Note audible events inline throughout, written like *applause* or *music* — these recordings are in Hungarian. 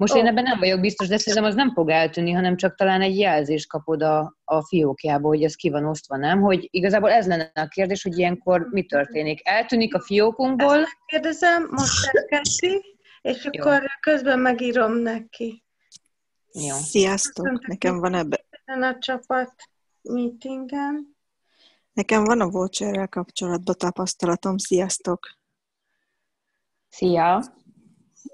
Most oh. én ebben nem vagyok biztos, de szerintem az nem fog eltűnni, hanem csak talán egy jelzést kapod a, a fiókjába, hogy ez ki van osztva, nem? Hogy igazából ez lenne a kérdés, hogy ilyenkor mi történik. Eltűnik a fiókunkból? Ezt kérdezem, most *laughs* elkezdi, és Jó. akkor közben megírom neki. Jó. Sziasztok, nekem van ebbe. A csapat meetingen. Nekem van a voucherrel kapcsolatban tapasztalatom. Sziasztok! Szia!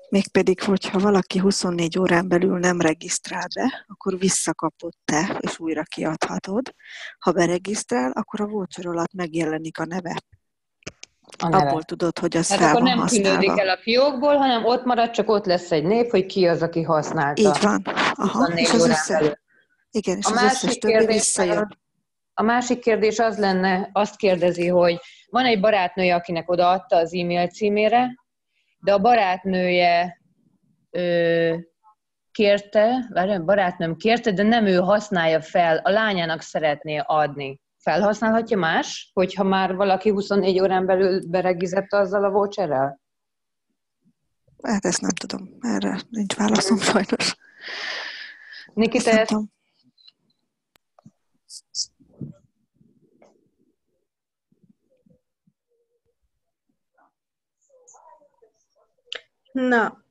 Mégpedig, hogyha valaki 24 órán belül nem regisztrál be, akkor visszakapod te, és újra kiadhatod. Ha beregisztrál, akkor a voucher alatt megjelenik a neve. A neve. Abból tudod, hogy az hát fel akkor van nem használva. külődik el a fiókból, hanem ott marad, csak ott lesz egy név, hogy ki az, aki használta. Így van. Aha, és az össze... Igen, és a az összes többi visszajön. A másik kérdés az lenne, azt kérdezi, hogy van egy barátnője, akinek odaadta az e-mail címére, de a barátnője ö, kérte, várjál, barátnőm kérte, de nem ő használja fel, a lányának szeretné adni. Felhasználhatja más, hogyha már valaki 24 órán belül beregizett azzal a voucherrel? Hát ezt nem tudom, erre nincs válaszom sajnos. Niki, te ezt, Na,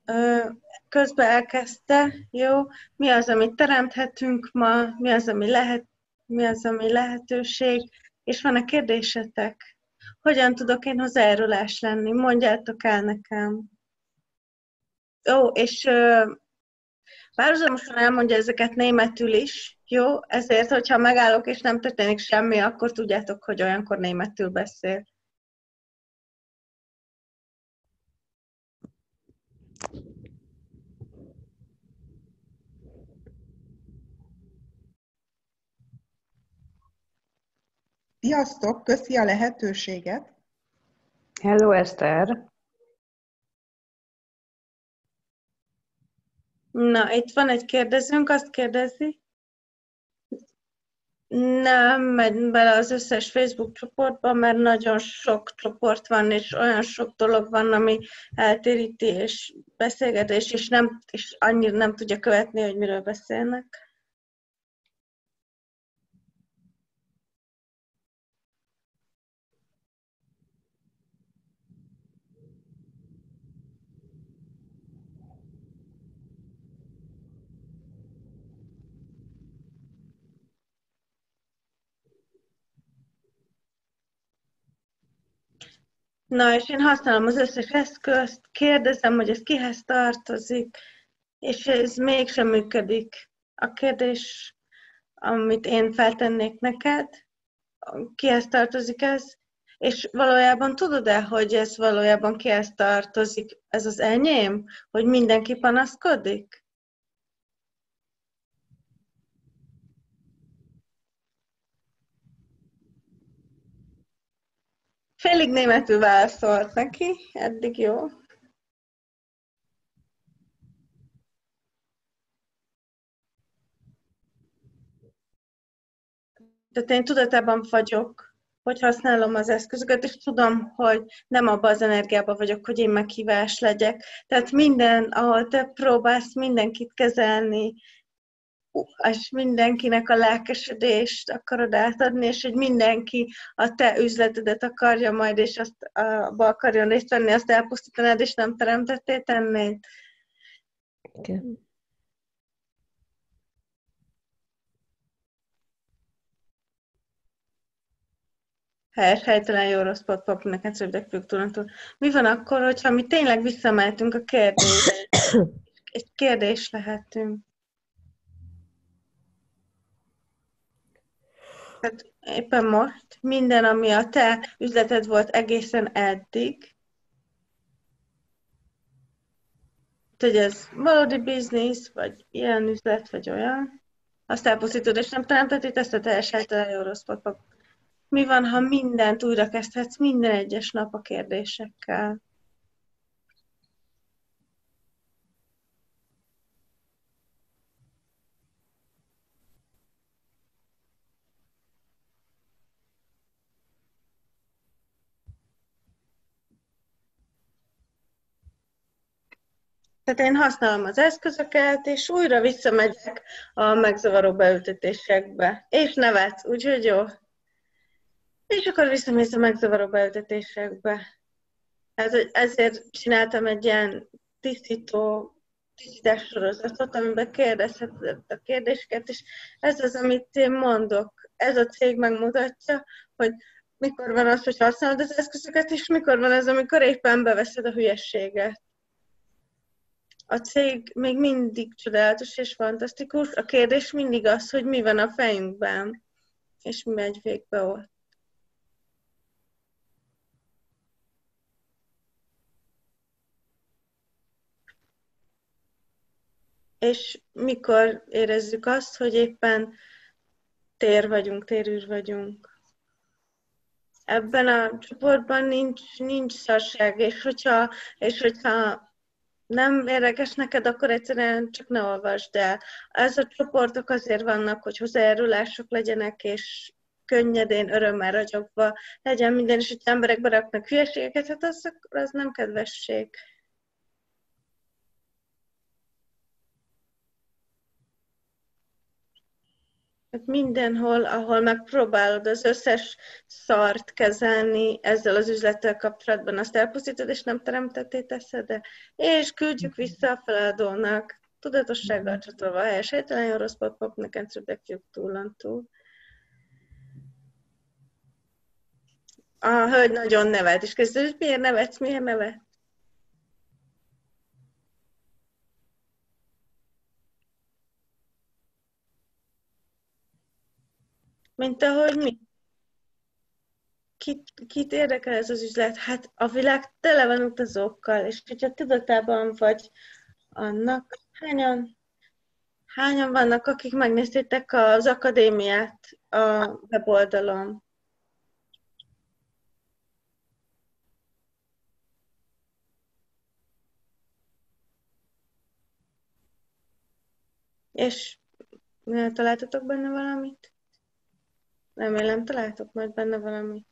közben elkezdte, jó, mi az, amit teremthetünk ma, mi az, ami lehet, mi az, ami lehetőség, és van a kérdésetek? Hogyan tudok én hozzájárulás lenni? Mondjátok el nekem. Ó, és párhuzamosan elmondja ezeket németül is, jó? Ezért, hogyha megállok és nem történik semmi, akkor tudjátok, hogy olyankor németül beszél. Sziasztok, köszi a lehetőséget. Hello, Eszter. Na, itt van egy kérdezőnk, azt kérdezi. Nem megy bele az összes Facebook csoportba, mert nagyon sok csoport van, és olyan sok dolog van, ami eltéríti, és beszélgetés, és, nem, és annyira nem tudja követni, hogy miről beszélnek. Na, és én használom az összes eszközt, kérdezem, hogy ez kihez tartozik, és ez mégsem működik. A kérdés, amit én feltennék neked, kihez tartozik ez, és valójában tudod-e, hogy ez valójában kihez tartozik, ez az enyém, hogy mindenki panaszkodik? Félig németül válaszolt neki, eddig jó. Tehát én tudatában vagyok, hogy használom az eszközöket, és tudom, hogy nem abban az energiában vagyok, hogy én meghívás legyek. Tehát minden, ahol te próbálsz mindenkit kezelni, és mindenkinek a lelkesedést akarod átadni, és hogy mindenki a te üzletedet akarja majd, és azt abba akarjon részt venni, azt elpusztítanád, és nem teremtettél tennéd. Igen. Helyes, helytelen jó rossz pot, pap, neked szövdek Mi van akkor, hogyha mi tényleg visszamehetünk a kérdésre? *coughs* Egy kérdés lehetünk. Tehát éppen most minden, ami a te üzleted volt egészen eddig, hogy ez valódi biznisz, vagy ilyen üzlet, vagy olyan, azt elpusztítod, és nem teremtett itt ezt a teljes helytelen jó rossz Mi van, ha mindent újra kezdhetsz minden egyes nap a kérdésekkel? Tehát én használom az eszközöket, és újra visszamegyek a megzavaró beültetésekbe. És nevetsz, úgyhogy jó. És akkor visszamész a megzavaró beültetésekbe. Hát, ezért csináltam egy ilyen tisztító tisztítás sorozatot, amiben kérdezheted a kérdéseket, és ez az, amit én mondok. Ez a cég megmutatja, hogy mikor van az, hogy használod az eszközöket, és mikor van az, amikor éppen beveszed a hülyességet. A cég még mindig csodálatos és fantasztikus. A kérdés mindig az, hogy mi van a fejünkben, és mi megy végbe ott. És mikor érezzük azt, hogy éppen tér vagyunk, térűr vagyunk. Ebben a csoportban nincs, nincs szarság, és hogyha, és hogyha nem érdekes neked, akkor egyszerűen csak ne olvasd el. Ez a csoportok azért vannak, hogy hozzájárulások legyenek, és könnyedén, örömmel ragyogva legyen minden, és hogy emberek beraknak hülyeségeket, hát az, az nem kedvesség. Mindenhol, ahol megpróbálod az összes szart kezelni ezzel az üzlettel kapcsolatban, azt elpusztítod, és nem teremtetté teszed, de és küldjük vissza a feladónak, tudatossággal csatolva a helyes helytelen jó rossz pop neked fiúk túl túl. A hölgy nagyon nevet, és kezdőd, hogy miért nevetsz, miért nevet? Mint ahogy mi. Kit, kit érdekel ez az üzlet? Hát a világ tele van utazókkal, és hogyha tudatában vagy annak, hányan, hányan vannak, akik megnéztétek az akadémiát a weboldalon? És találtatok benne valamit? Remélem találtok majd benne valami.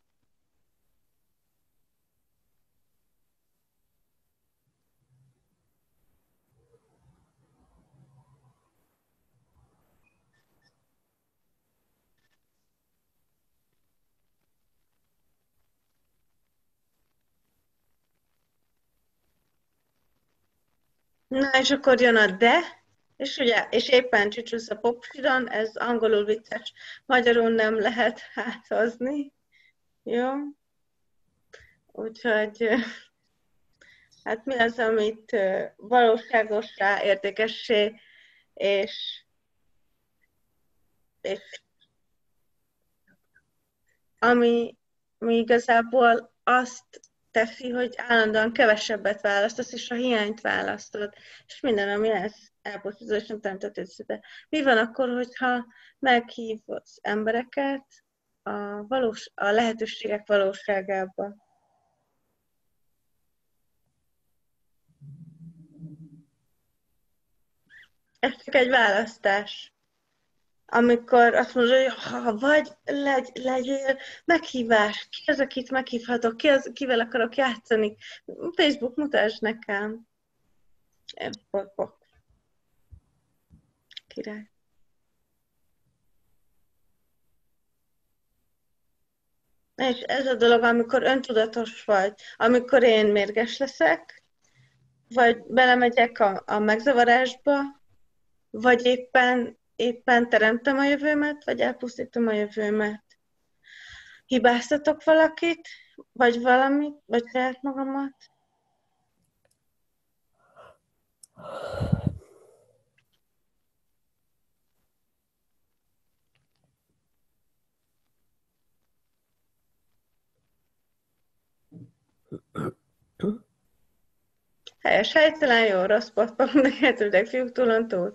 Na, és akkor jön a de, és ugye, és éppen csücsülsz a popsidon, ez angolul vicces, magyarul nem lehet hátozni. Jó? Úgyhogy hát mi az, amit valóságosá, értékessé, és, és ami, ami igazából azt teszi, hogy állandóan kevesebbet választasz, és a hiányt választod, és minden, ami lesz elpusztító, és nem teremtett össze. Mi van akkor, hogyha meghívsz embereket a, valós, a lehetőségek valóságába? Ez csak egy választás amikor azt mondja, hogy ha vagy legy, legyél meghívás, ki az, akit meghívhatok, ki az, kivel akarok játszani. Facebook mutasd nekem. Bok, bok. Király. És ez a dolog, amikor öntudatos vagy, amikor én mérges leszek, vagy belemegyek a, a megzavarásba, vagy éppen éppen teremtem a jövőmet, vagy elpusztítom a jövőmet? Hibáztatok valakit, vagy valamit, vagy saját magamat? Helyes, helytelen, jó, rossz, pap, neked, fiúk túlon túl.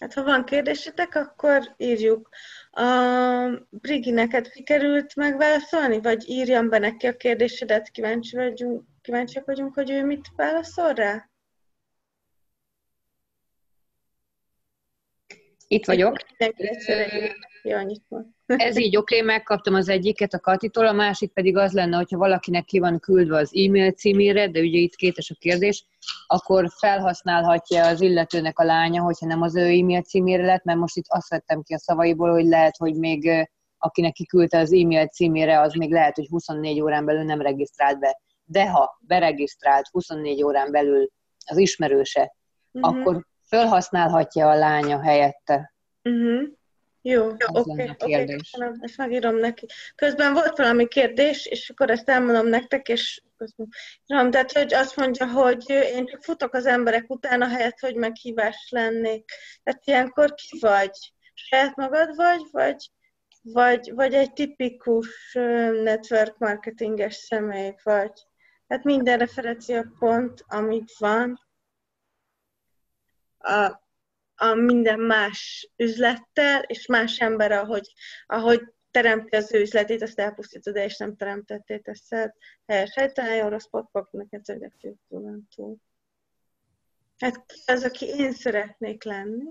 Hát ha van kérdésetek, akkor írjuk. A Brigi, neked sikerült megválaszolni, vagy írjam be neki a kérdésedet, kíváncsi vagyunk, kíváncsiak vagyunk, hogy ő mit válaszol rá? Itt vagyok. Jó, annyit mond. Ez így oké, okay, megkaptam az egyiket a Katitól, a másik pedig az lenne, hogyha valakinek ki van küldve az e-mail címére, de ugye itt kétes a kérdés, akkor felhasználhatja az illetőnek a lánya, hogyha nem az ő e-mail címére lett, mert most itt azt vettem ki a szavaiból, hogy lehet, hogy még akinek kiküldte az e-mail címére, az még lehet, hogy 24 órán belül nem regisztrált be. De ha beregisztrált 24 órán belül az ismerőse, uh-huh. akkor felhasználhatja a lánya helyette. Uh-huh. Jó, oké, oké, köszönöm, ezt megírom neki. Közben volt valami kérdés, és akkor ezt elmondom nektek, és közben tehát hogy azt mondja, hogy én csak futok az emberek utána, helyett, hogy meghívás lennék. Tehát ilyenkor ki vagy? Saját magad vagy, vagy, vagy, vagy egy tipikus network marketinges személy vagy? Tehát minden referenciapont, amit van, a, a minden más üzlettel, és más ember, ahogy, ahogy teremti az ő üzletét, azt elpusztítod, és nem teremtetté teszed. Helyes, helytelen, jó, rossz pot, neked szedek túl. Hát ki az, aki én szeretnék lenni?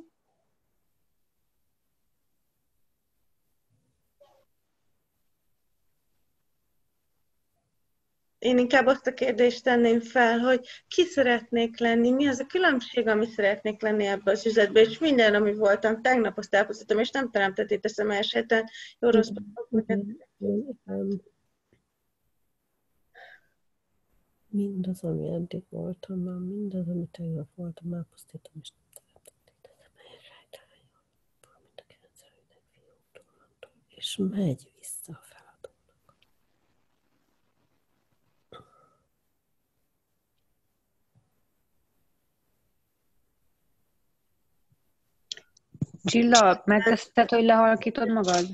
Én inkább azt a kérdést tenném fel, hogy ki szeretnék lenni, mi az a különbség, ami szeretnék lenni ebbe az üzletbe, és minden, ami voltam, tegnap azt elpusztítottam, és nem teremtették teszem elsőten, jó rossz Mindaz, ami eddig voltam, már mindaz, ami tegnap voltam, elpusztítom, és nem a kilencszerűnek fiúktól, és megy vissza Csilla, megteszed, hogy lehalkítod magad?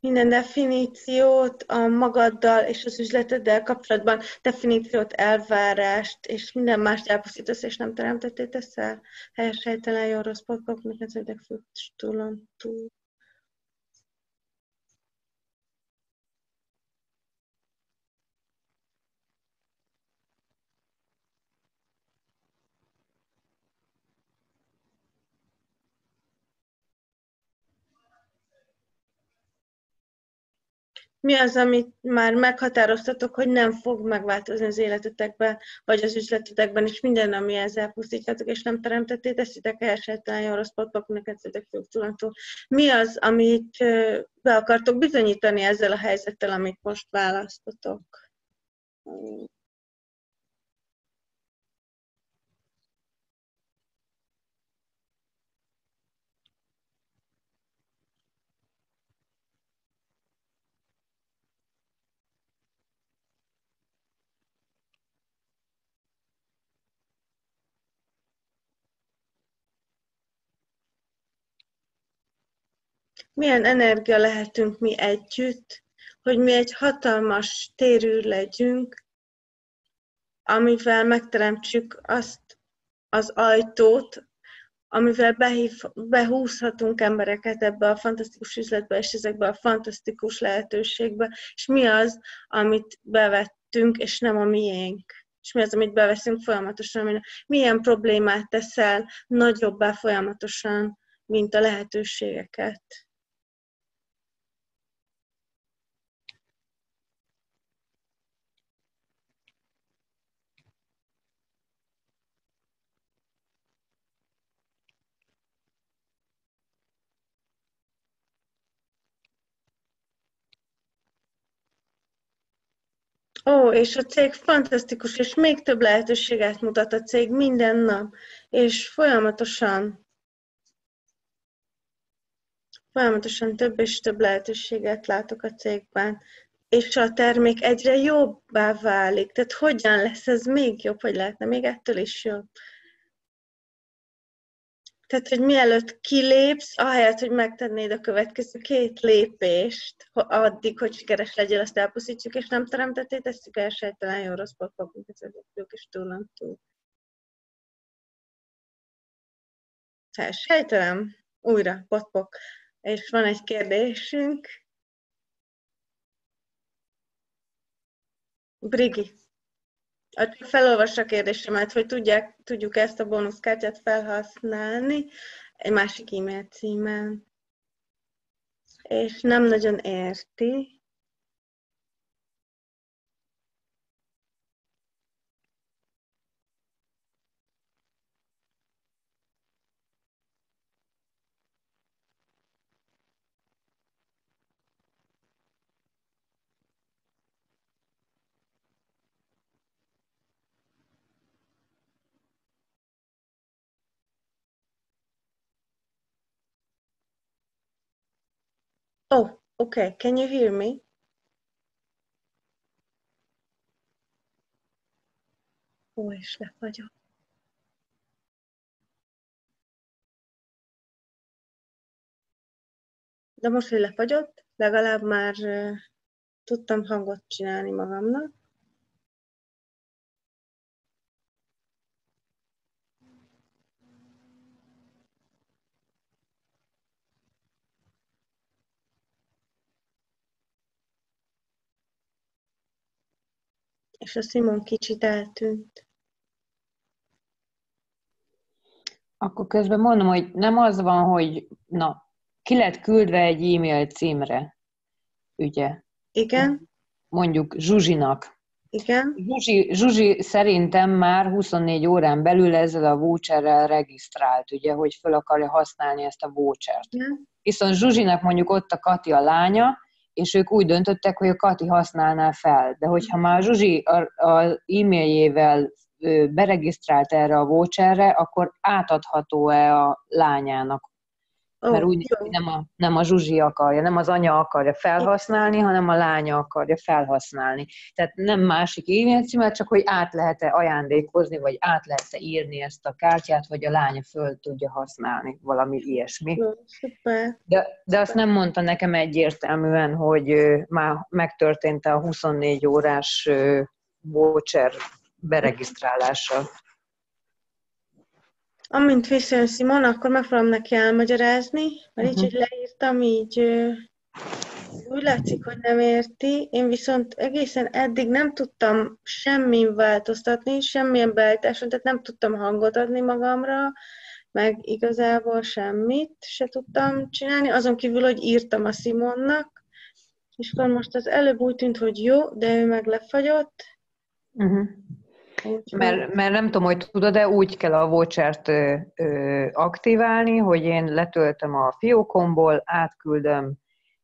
Minden definíciót a magaddal és az üzleteddel kapcsolatban, definíciót, elvárást, és minden mást elpusztítasz, és nem teremtettél teszel. Helyes, helytelen, jó, rossz, polkok, neked túlon, túl. Mi az, amit már meghatároztatok, hogy nem fog megváltozni az életetekben, vagy az üzletetekben, és minden, ami ezzel pusztítjátok, és nem teremtették, teszitek elsőtelen jó rossz papok, neked tudantól. Mi az, amit be akartok bizonyítani ezzel a helyzettel, amit most választotok? Milyen energia lehetünk mi együtt, hogy mi egy hatalmas térűr legyünk, amivel megteremtsük azt az ajtót, amivel behív, behúzhatunk embereket ebbe a fantasztikus üzletbe, és ezekbe a fantasztikus lehetőségbe, és mi az, amit bevettünk, és nem a miénk. És mi az, amit beveszünk folyamatosan, milyen problémát teszel nagyobbá folyamatosan, mint a lehetőségeket. Ó, és a cég fantasztikus, és még több lehetőséget mutat a cég minden nap, és folyamatosan folyamatosan több és több lehetőséget látok a cégben, és a termék egyre jobbá válik. Tehát hogyan lesz ez még jobb, hogy lehetne még ettől is jobb? Tehát, hogy mielőtt kilépsz, ahelyett, hogy megtennéd a következő két lépést, addig, hogy sikeres legyél, azt elpuszítjuk, és nem teremtettél, tesszük el sejtelen jó rossz papok, ezek és túl túl. Tehát sejtelem, újra, potpok. És van egy kérdésünk. Brigi. Felolvassa a kérdésemet, hogy tudják, tudjuk ezt a bónuszkártyát felhasználni egy másik e-mail címen. És nem nagyon érti. Oh, okay. Can you hear me? Ó, és lefagyott. De most, hogy lefagyott, legalább már tudtam hangot csinálni magamnak. És a Simon kicsit eltűnt. Akkor közben mondom, hogy nem az van, hogy na, ki lett küldve egy e-mail címre, ugye? Igen, Mondjuk Zsuzsinak. igen, Zsuzsi, Zsuzsi szerintem már 24 órán belül ezzel a voucherrel regisztrált, ugye, hogy fel akarja használni ezt a vouchert. igen. Viszont Zsuzsinak mondjuk ott a Kati a lánya, és ők úgy döntöttek, hogy a Kati használná fel. De hogyha már Zsuzsi a- a e-mailjével beregisztrált erre a voucherre, akkor átadható-e a lányának? Ó, Mert úgy nem a, nem a Zsuzsi akarja, nem az anya akarja felhasználni, hanem a lánya akarja felhasználni. Tehát nem másik e-mail csak hogy át lehet-e ajándékozni, vagy át lehet-e írni ezt a kártyát, vagy a lánya föl tudja használni, valami ilyesmi. Szuper. De, de azt nem mondta nekem egyértelműen, hogy már megtörtént a 24 órás voucher beregisztrálása. Amint visszajön Simon, akkor megpróbálom neki elmagyarázni, mert így, Mhm. hogy leírtam, így úgy látszik, hogy nem érti. Én viszont egészen eddig nem tudtam semmin változtatni, semmilyen beállításon, tehát nem tudtam hangot adni magamra, meg igazából semmit se tudtam csinálni, azon kívül, hogy írtam a Simonnak, és akkor most az előbb úgy tűnt, hogy jó, de ő meg lefagyott. Uh-huh. Mert, mert nem tudom, hogy tudod, de úgy kell a vouchert ö, ö, aktiválni, hogy én letöltöm a fiókomból, átküldöm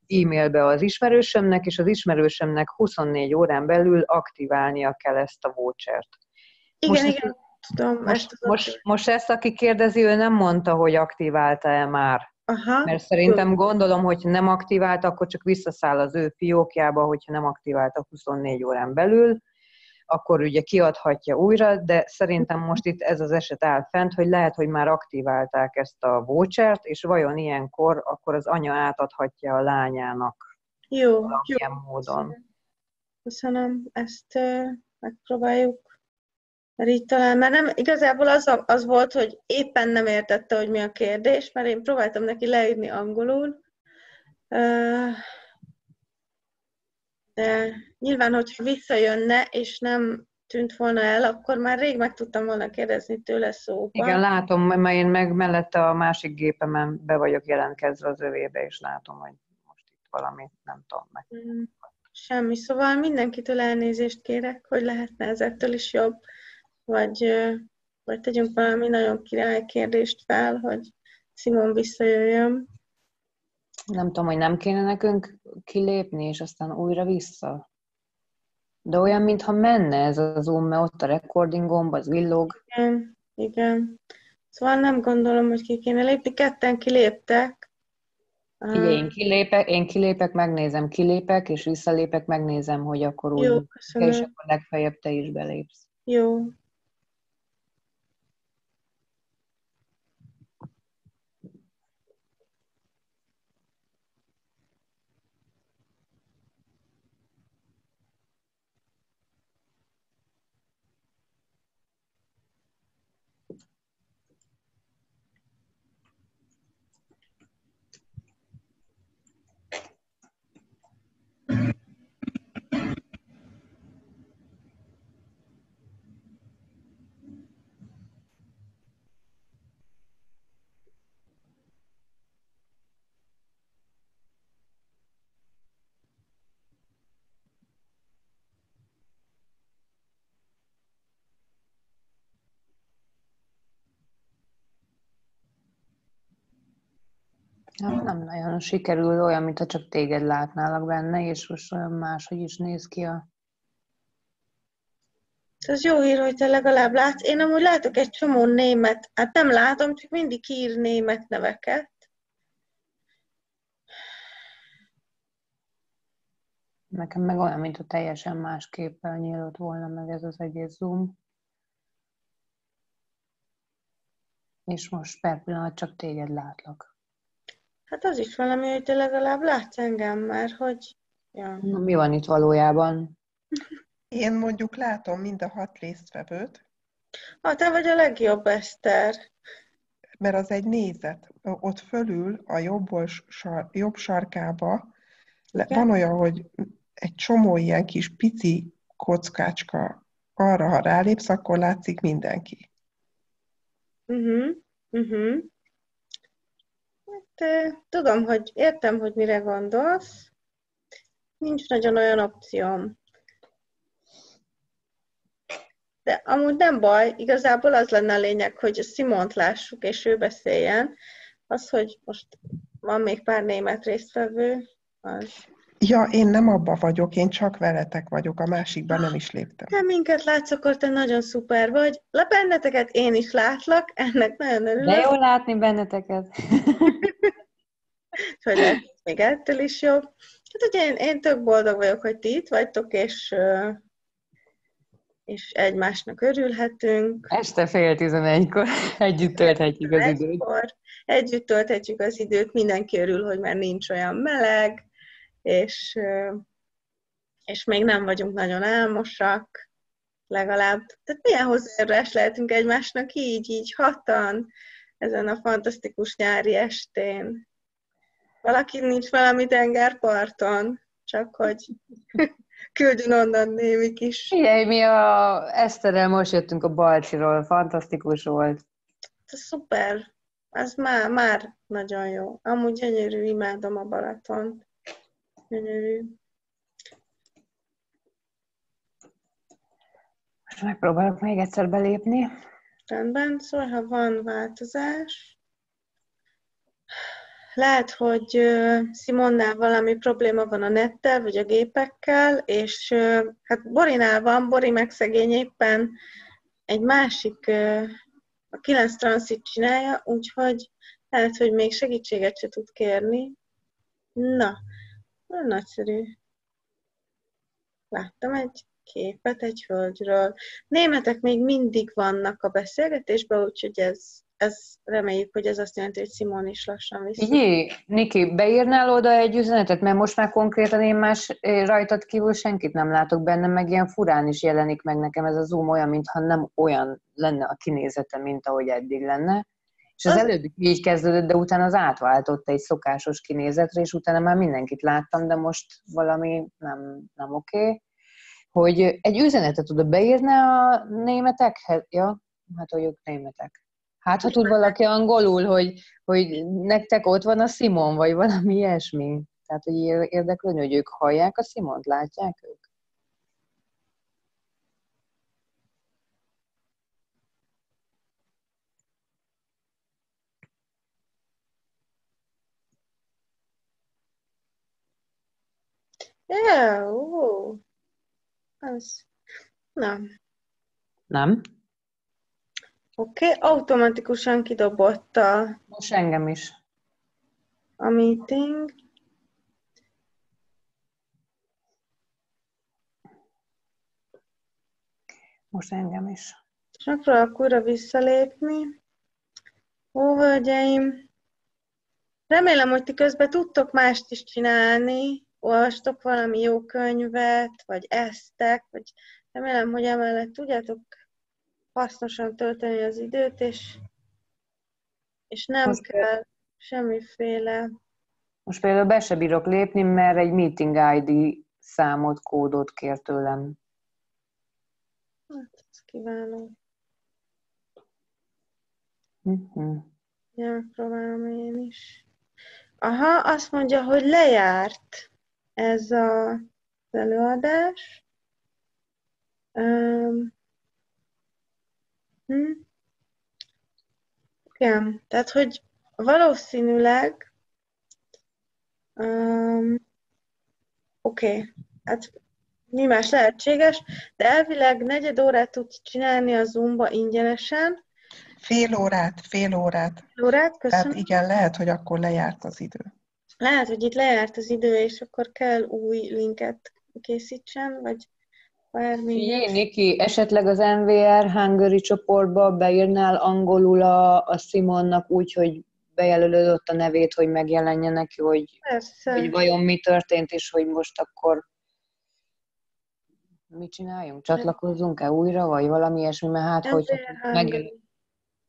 e-mailbe az ismerősömnek, és az ismerősömnek 24 órán belül aktiválnia kell ezt a vouchert. Igen, most igen, tudom. Most, ezt tudom. most, most ezt, aki kérdezi, ő nem mondta, hogy aktiválta-e már. Aha, Mert szerintem gondolom, hogy nem aktivált, akkor csak visszaszáll az ő fiókjába, hogyha nem aktiválta 24 órán belül, akkor ugye kiadhatja újra, de szerintem most itt ez az eset áll fent, hogy lehet, hogy már aktiválták ezt a vouchert, és vajon ilyenkor akkor az anya átadhatja a lányának jó, jó. módon. Köszönöm, ezt uh, megpróbáljuk. Mert így talán, mert nem, igazából az, az volt, hogy éppen nem értette, hogy mi a kérdés, mert én próbáltam neki leírni angolul, uh, de nyilván, hogyha visszajönne, és nem tűnt volna el, akkor már rég meg tudtam volna kérdezni tőle szóban. Igen, látom, mert én meg mellette a másik gépemen be vagyok jelentkezve az övébe, és látom, hogy most itt valami, nem tudom meg. Mm, Semmi. Szóval mindenkitől elnézést kérek, hogy lehetne ezektől is jobb, vagy, vagy tegyünk valami nagyon király kérdést fel, hogy Simon visszajöjjön. Nem tudom, hogy nem kéne nekünk kilépni, és aztán újra vissza. De olyan, mintha menne ez a Zoom, mert ott a recording gomb, az villog. Igen, igen. Szóval nem gondolom, hogy ki kéne lépni. Ketten kiléptek. Figyelj, én kilépek, én kilépek, megnézem, kilépek, és visszalépek, megnézem, hogy akkor úgy Jó, működik, és köszönöm. akkor legfeljebb te is belépsz. Jó. Nem, nem nagyon sikerül olyan, mintha csak téged látnálak benne, és most olyan máshogy is néz ki a... Ez jó hír, hogy te legalább látsz. Én amúgy látok egy csomó német, hát nem látom, csak mindig ír német neveket. Nekem meg olyan, mintha teljesen más képpel nyílt volna meg ez az egész Zoom. És most per pillanat csak téged látlak. Hát az is valami, hogy te legalább látsz engem, mert hogy... Ja. Na, mi van itt valójában? *laughs* Én mondjuk látom mind a hat résztvevőt, Ha te vagy a legjobb, Eszter. mert az egy nézet. Ott fölül a jobb, sar, jobb sarkába le, van olyan, hogy egy csomó ilyen kis pici kockácska arra, ha rálépsz, akkor látszik mindenki. Uh-huh. Uh-huh. Hát, tudom, hogy értem, hogy mire gondolsz. Nincs nagyon olyan opcióm. De amúgy nem baj, igazából az lenne a lényeg, hogy Simont lássuk, és ő beszéljen. Az, hogy most van még pár német résztvevő, az... Ja, én nem abba vagyok, én csak veletek vagyok, a másikban nem is léptem. Te minket látsz, akkor te nagyon szuper vagy. Le benneteket én is látlak, ennek nagyon örülök. De jó látni benneteket. *laughs* hogy lehet, még ettől is jobb. Hát ugye én, én tök boldog vagyok, hogy ti itt vagytok, és, és egymásnak örülhetünk. Este fél tizenegykor együtt tölthetjük az időt. Együtt tölthetjük az időt, mindenki örül, hogy már nincs olyan meleg, és, és még nem vagyunk nagyon álmosak, legalább. Tehát milyen hozzájárulás lehetünk egymásnak így, így hatan, ezen a fantasztikus nyári estén. Valaki nincs valami tengerparton, csak hogy *laughs* küldjön onnan némi kis. Figyelj, mi a Eszterrel most jöttünk a Balcsiról, fantasztikus volt. Ez szuper. Ez már, már nagyon jó. Amúgy gyönyörű, imádom a Balatont. Most megpróbálok még egyszer belépni. Rendben, szóval ha van változás, lehet, hogy Simonnál valami probléma van a nettel, vagy a gépekkel, és hát Borinál van, Bori meg szegény éppen egy másik, a 9 transzit csinálja, úgyhogy lehet, hogy még segítséget se tud kérni. Na, nagyon nagyszerű. Láttam egy képet egy hölgyről. Németek még mindig vannak a beszélgetésben, úgyhogy ez, ez reméljük, hogy ez azt jelenti, hogy Simon is lassan vissza. Így, Niki, beírnál oda egy üzenetet, mert most már konkrétan én más eh, rajtad kívül senkit nem látok benne, meg ilyen furán is jelenik meg nekem ez a Zoom olyan, mintha nem olyan lenne a kinézete, mint ahogy eddig lenne. És az előbb így kezdődött, de utána az átváltott egy szokásos kinézetre, és utána már mindenkit láttam, de most valami nem, nem oké. Okay. Hogy egy üzenetet oda beírna a németekhez? Ja, hát hogy ők németek. Hát, ha tud valaki angolul, hogy, hogy nektek ott van a Simon, vagy valami ilyesmi. Tehát, hogy ér- érdeklődni, hogy ők hallják a Simont, látják ők? Ja, ó. Az. Na, Nem? oké, okay. automatikusan kidobott a, Most engem is. a meeting. Most engem is. És megpróbálok újra visszalépni. Ó, hölgyeim! Remélem, hogy ti közben tudtok mást is csinálni, olvastok valami jó könyvet, vagy esztek, vagy remélem, hogy emellett tudjátok hasznosan tölteni az időt, és, és nem Most- kell semmiféle Most például be se bírok lépni, mert egy meeting ID számot, kódot kér tőlem. Hát, ezt kívánom. Mhm. Ja, megpróbálom én is. Aha, azt mondja, hogy lejárt ez az előadás. Um, hm. Igen, tehát, hogy valószínűleg Um, Oké, okay. hát mi más lehetséges, de elvileg negyed órát tudsz csinálni a Zoomba ingyenesen. Fél órát, fél órát. Fél órát, köszönöm. Tehát igen, lehet, hogy akkor lejárt az idő. Lehet, hogy itt lejárt az idő, és akkor kell új linket készítsen, vagy bármi. Figyelj, Niki, esetleg az NVR Hungary csoportba beírnál angolul a, a Simonnak úgy, hogy bejelölöd ott a nevét, hogy megjelenjen neki, hogy, Persze. hogy vajon mi történt, és hogy most akkor mit csináljunk? Csatlakozzunk-e újra, vagy valami ilyesmi, mert hát, hogy NVR megjelöl,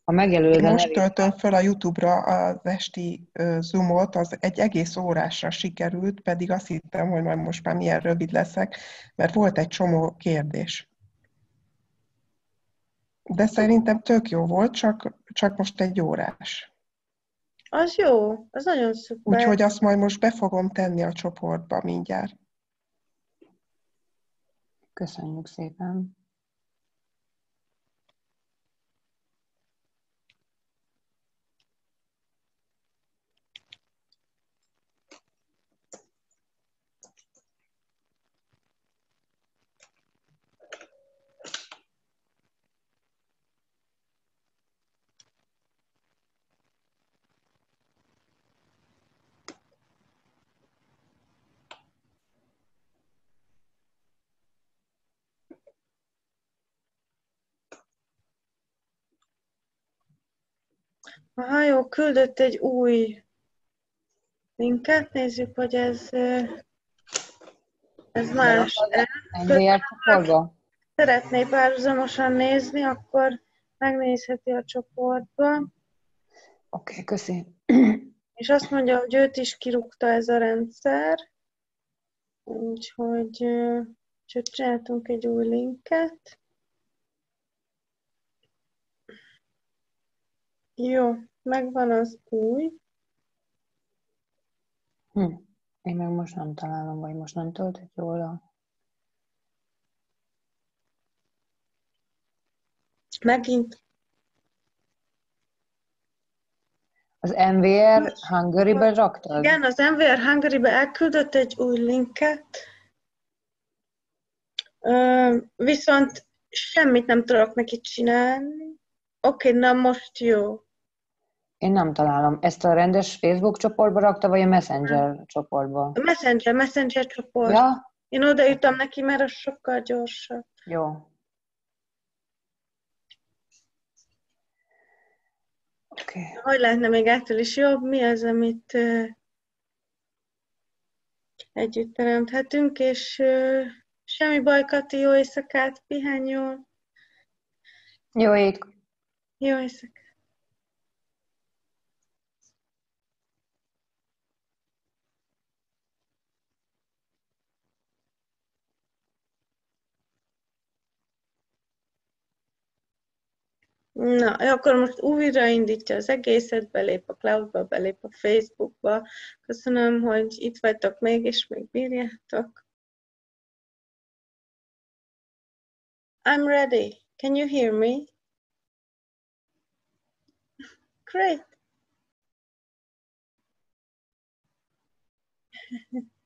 ha megjelölöd Most nevét, töltöm föl a YouTube-ra az esti Zoomot, az egy egész órásra sikerült, pedig azt hittem, hogy majd most már milyen rövid leszek, mert volt egy csomó kérdés. De szerintem tök jó volt, csak, csak most egy órás. Az jó, az nagyon szuper. Úgyhogy azt majd most be fogom tenni a csoportba mindjárt. köszönjük szépen. Aha, jó, küldött egy új linket, nézzük, hogy ez, ez más. NVR csoportba? Szeretné párhuzamosan nézni, akkor megnézheti a csoportba. Oké, okay, köszi. És azt mondja, hogy őt is kirúgta ez a rendszer. Úgyhogy csak csináltunk egy új linket. Jó, megvan az új. Hm. Én meg most nem találom, vagy most nem töltött jól a... Megint Az NVR Hungary-ben raktad? Igen, az MVR Hungary-be elküldött egy új linket, viszont semmit nem tudok neki csinálni. Oké, na most jó. Én nem találom. Ezt a rendes Facebook csoportba rakta, vagy a Messenger csoportba? A Messenger, Messenger csoport. Ja? Én odaírtam neki, mert az sokkal gyorsabb. Jó. Okay. Hogy lehetne még ettől is jobb? Mi az, amit ö, együtt teremthetünk, és ö, semmi baj, Kati, jó éjszakát, pihenj jól. Jó ét. Jó éjszakát. Na, akkor most újraindítja az egészet, belép a cloudba, belép a Facebookba. Köszönöm, hogy itt vagytok még, és még bírjátok. I'm ready. Can you hear me? Great. *laughs*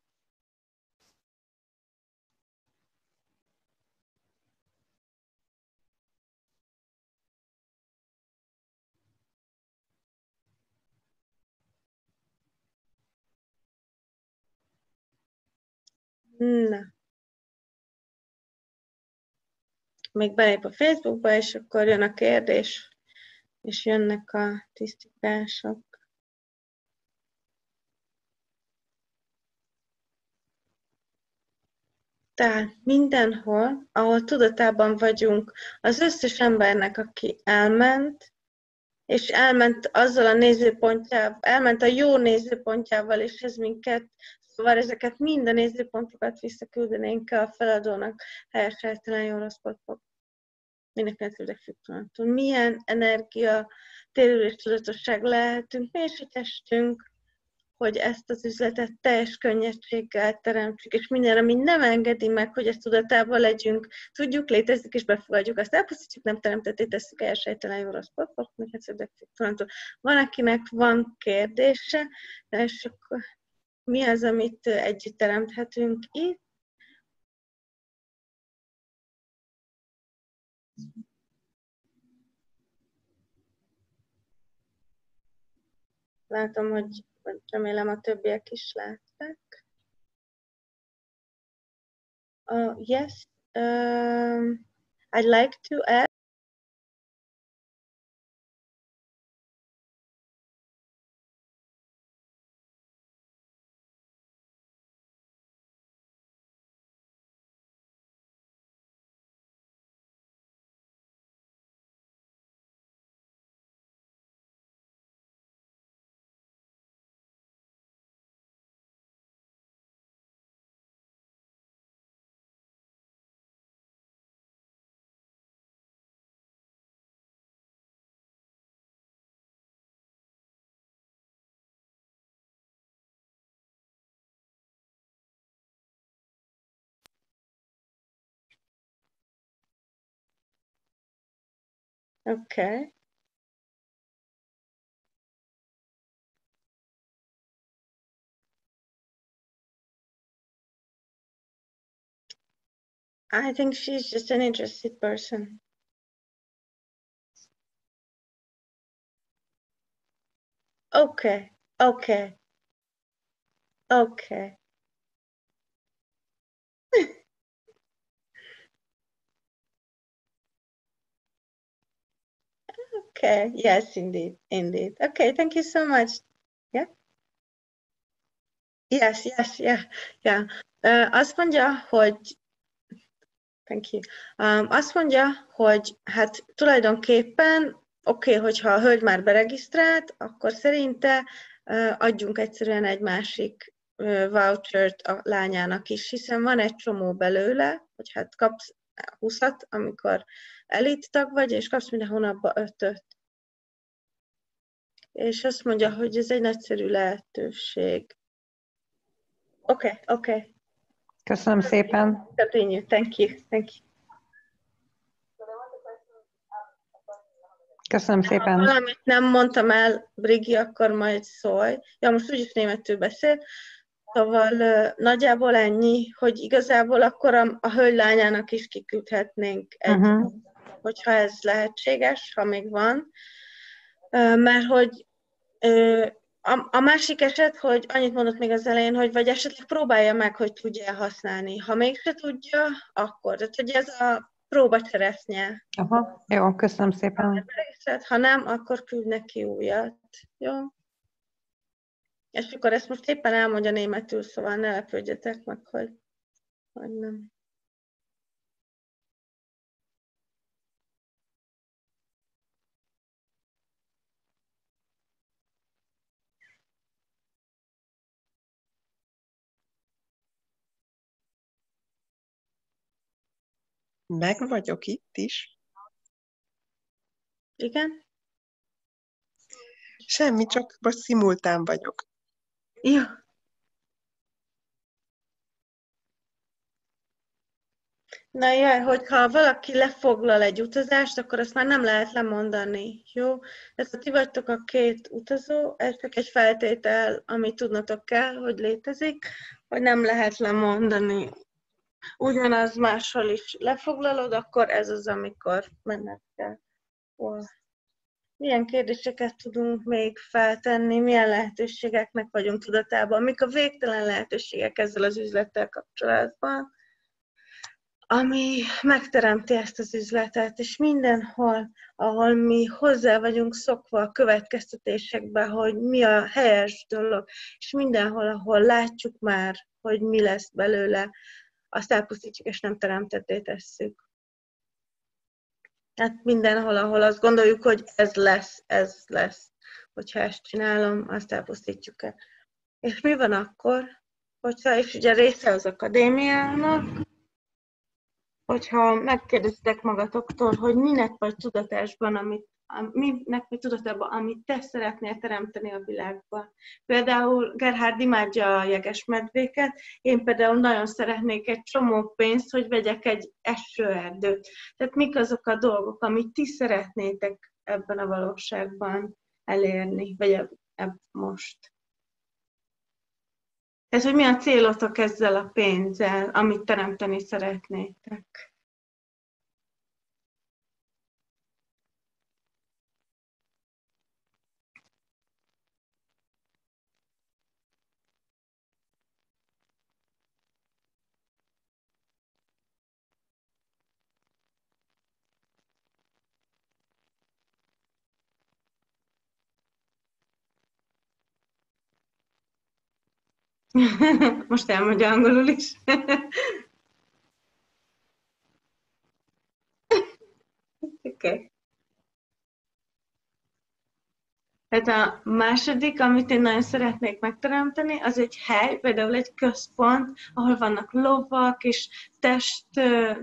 Na. Még belép a Facebookba, és akkor jön a kérdés, és jönnek a tisztítások. Tehát mindenhol, ahol tudatában vagyunk az összes embernek, aki elment, és elment azzal a nézőpontjával, elment a jó nézőpontjával, és ez minket, szóval ezeket minden nézőpontokat visszaküldenénk a feladónak, helyes, helytelen, rossz, pop. Mindenkinek függtelenettől. Milyen energia, térülés, tudatosság lehetünk mi és a testünk, hogy ezt az üzletet teljes könnyedséggel teremtsük, és minden, ami nem engedi meg, hogy ezt tudatában legyünk, tudjuk, létezik, és befogadjuk, azt elpusztítjuk, nem teremtetté tesszük el sejtelen jó rossz papok, meg hát Van, akinek van kérdése, és akkor mi az, amit együtt teremthetünk itt. Látom, hogy remélem a többiek is látták. Uh, yes, um, I'd like to add Okay. I think she's just an interested person. Okay, okay, okay. Okay, yes, indeed, indeed. Okay, thank you so much. Yeah? Yes, yes, yeah, yeah. Uh, azt mondja, hogy Thank you. Um, azt mondja, hogy hát tulajdonképpen oké, okay, hogyha a hölgy már beregisztrált, akkor szerinte uh, adjunk egyszerűen egy másik uh, vouchert a lányának is, hiszen van egy csomó belőle, hogy hát kapsz 20-at, amikor elit tag vagy, és kapsz minden hónapban 5-öt és azt mondja, hogy ez egy nagyszerű lehetőség. Oké, okay, oké. Okay. Köszönöm szépen. Continue. Thank you. Thank you. Köszönöm szépen. Ha valamit nem mondtam el, Brigi, akkor majd szólj. Ja, most úgyis németül beszél. Szóval nagyjából ennyi, hogy igazából akkor a, a hölgy lányának is kiküldhetnénk egy, uh-huh. hogyha ez lehetséges, ha még van mert hogy a, a másik eset, hogy annyit mondott még az elején, hogy vagy esetleg próbálja meg, hogy tudja használni. Ha mégse tudja, akkor. Tehát, hogy ez a próba cseresznye. Aha, jó, köszönöm szépen. Ha nem, akkor küld neki újat. Jó? És akkor ezt most éppen elmondja németül, szóval ne lepődjetek meg, hogy, hogy nem. Meg vagyok itt is. Igen? Semmi, csak most szimultán vagyok. Jó. Na jaj, hogyha valaki lefoglal egy utazást, akkor azt már nem lehet lemondani, jó? Tehát ha ti vagytok a két utazó, ez csak egy feltétel, amit tudnotok kell, hogy létezik, hogy nem lehet lemondani ugyanaz máshol is lefoglalod, akkor ez az, amikor menned kell. Milyen kérdéseket tudunk még feltenni, milyen lehetőségeknek vagyunk tudatában, mik a végtelen lehetőségek ezzel az üzlettel kapcsolatban, ami megteremti ezt az üzletet, és mindenhol, ahol mi hozzá vagyunk szokva a következtetésekbe, hogy mi a helyes dolog, és mindenhol, ahol látjuk már, hogy mi lesz belőle, azt elpusztítjuk, és nem teremtetté tesszük. Hát mindenhol, ahol azt gondoljuk, hogy ez lesz, ez lesz. Hogyha ezt csinálom, azt elpusztítjuk el. És mi van akkor, hogyha, és ugye része az akadémiának, hogyha megkérdezitek magatoktól, hogy minek vagy tudatásban, amit minek mi tudatában, amit te szeretnél teremteni a világban. Például Gerhard imádja a jegesmedvéket, én például nagyon szeretnék egy csomó pénzt, hogy vegyek egy esőerdőt. Tehát mik azok a dolgok, amit ti szeretnétek ebben a valóságban elérni, vagy ebb, ebb most? Tehát, hogy mi a célotok ezzel a pénzzel, amit teremteni szeretnétek? *laughs* Most elmondja angolul is. *laughs* okay. Tehát a második, amit én nagyon szeretnék megteremteni, az egy hely, például egy központ, ahol vannak lovak, és test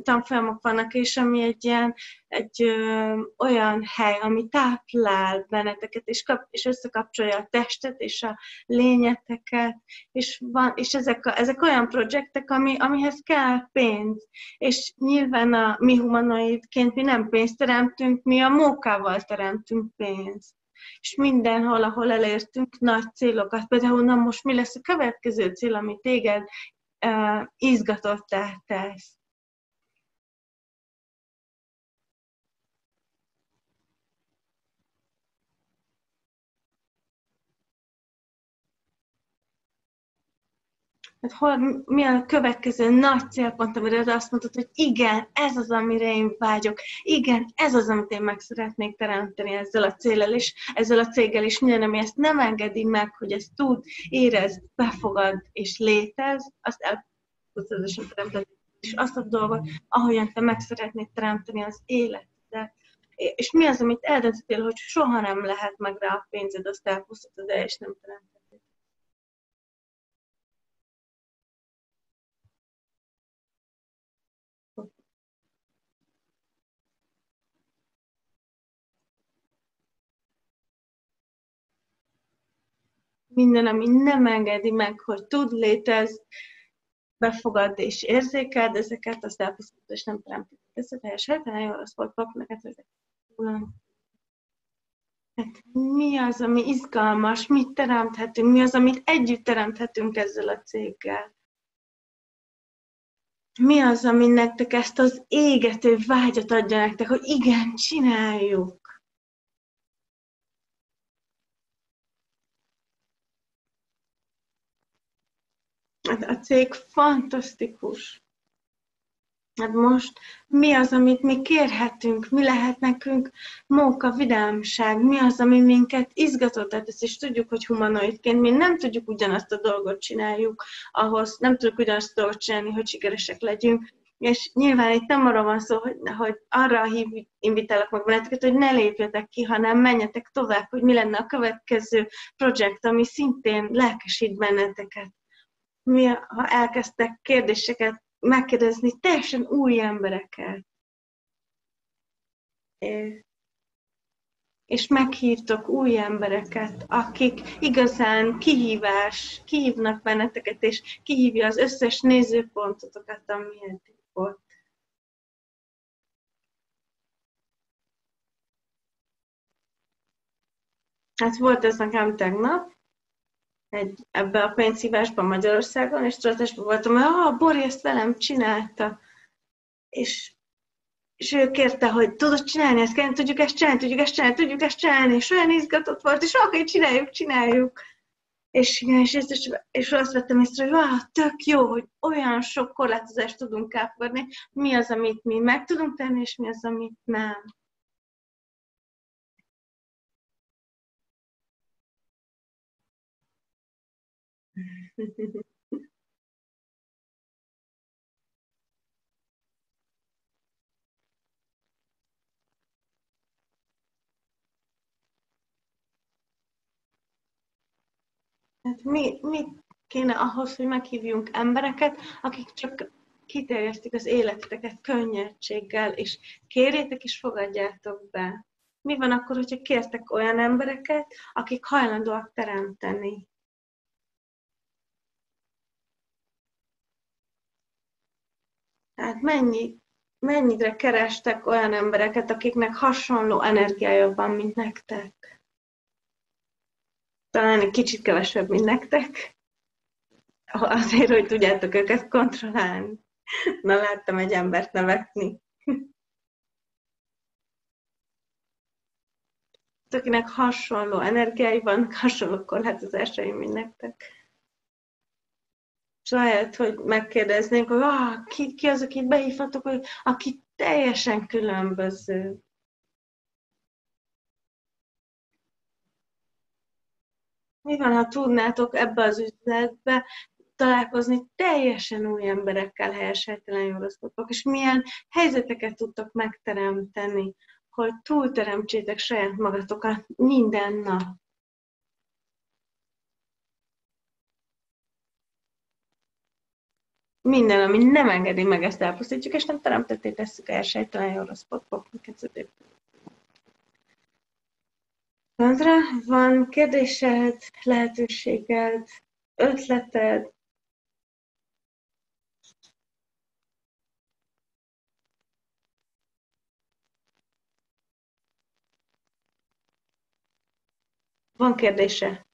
tanfolyamok vannak, és ami egy ilyen, egy ö, olyan hely, ami táplál benneteket, és, kap, és összekapcsolja a testet és a lényeteket, és, van, és ezek, a, ezek olyan projektek, ami, amihez kell pénz. És nyilván a mi humanoidként mi nem pénzt teremtünk, mi a mókával teremtünk pénzt és mindenhol, ahol elértünk nagy célokat. Például, na most mi lesz a következő cél, ami téged uh, izgatottá tesz? Hát hol, mi a következő nagy célpont, amire azt mondtad, hogy igen, ez az, amire én vágyok, igen, ez az, amit én meg szeretnék teremteni ezzel a céllel is, ezzel a céggel is, minden, ami ezt nem engedi meg, hogy ezt tud, érez, befogad és létez, azt elpusztázatosan teremteni, és azt a dolgot, ahogyan te meg szeretnéd teremteni az életedet. És mi az, amit eldöntöttél, hogy soha nem lehet meg rá a pénzed, azt elpusztítod el, és nem teremted. Minden, ami nem engedi meg, hogy tud, létez, befogad és érzékeld ezeket, azt elpusztítod, és nem teremtett. Ez a teljes helytelen, jó, az volt pap, neked ezek. Hát mi az, ami izgalmas, mit teremthetünk, mi az, amit együtt teremthetünk ezzel a céggel. Mi az, ami nektek ezt az égető vágyat adja nektek, hogy igen, csináljuk. Hát a cég fantasztikus. Hát most mi az, amit mi kérhetünk, mi lehet nekünk móka, vidámság, mi az, ami minket izgatott? Tesz, és tudjuk, hogy humanoidként mi nem tudjuk ugyanazt a dolgot csináljuk, ahhoz nem tudjuk ugyanazt a dolgot csinálni, hogy sikeresek legyünk, és nyilván itt nem arra van szó, hogy, hogy arra hív, invitálok meg benneteket, hogy ne lépjetek ki, hanem menjetek tovább, hogy mi lenne a következő projekt, ami szintén lelkesít benneteket mi, ha elkezdtek kérdéseket megkérdezni teljesen új embereket. És meghívtok új embereket, akik igazán kihívás, kihívnak benneteket, és kihívja az összes nézőpontotokat, ami eddig volt. Hát volt ez nekem tegnap, egy, ebbe a pénzhívásban Magyarországon, és tudatásban voltam, hogy ah, Bori ezt velem csinálta. És, és ő kérte, hogy tudod csinálni ezt, kell, tudjuk ezt csinálni, tudjuk ezt csinálni, tudjuk ezt csinálni, és olyan izgatott volt, és oké, csináljuk, csináljuk. És, és, és, és azt vettem észre, hogy wow, tök jó, hogy olyan sok korlátozást tudunk elfogadni, mi az, amit mi meg tudunk tenni, és mi az, amit nem. Hát mi, mi kéne ahhoz, hogy meghívjunk embereket, akik csak kiterjesztik az életeteket könnyedséggel, és kérjétek és fogadjátok be. Mi van akkor, hogyha kértek olyan embereket, akik hajlandóak teremteni? Tehát mennyi, mennyire kerestek olyan embereket, akiknek hasonló energiája van, mint nektek? Talán egy kicsit kevesebb, mint nektek. azért, hogy tudjátok őket kontrollálni. Na, láttam egy embert nevetni. akinek hasonló energiái vannak, hasonló korlátozásaim, mint nektek. És lehet, hogy megkérdeznénk, hogy ah, ki, ki az, akit behívhatok, hogy aki teljesen különböző. Mi van, ha tudnátok ebbe az üzletbe találkozni teljesen új emberekkel helyes helytelen horoszkópok, és milyen helyzeteket tudtok megteremteni, hogy túlteremtsétek saját magatokat minden nap. Minden, ami nem engedi meg, ezt elpusztítjuk, és nem teremtetté tesszük el sejtelen horoszkópok kezdetét. Sandra, van kérdésed, lehetőséged, ötleted, Van kérdése?